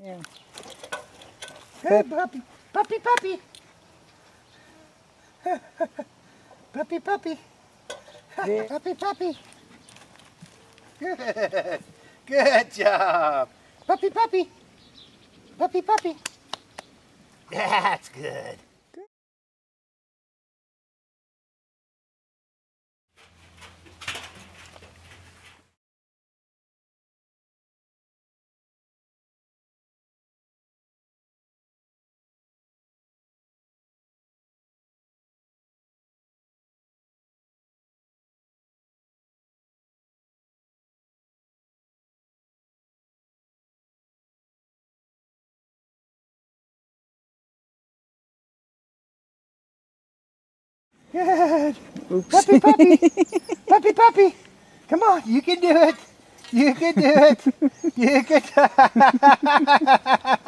Yeah. Hey, puppy, puppy, puppy. puppy, puppy. Yeah. puppy, puppy. Good. Good job. Puppy, puppy. Puppy, puppy. That's good. Good. Oops. Puppy, puppy. puppy, puppy. Come on, you can do it. You can do it. You can.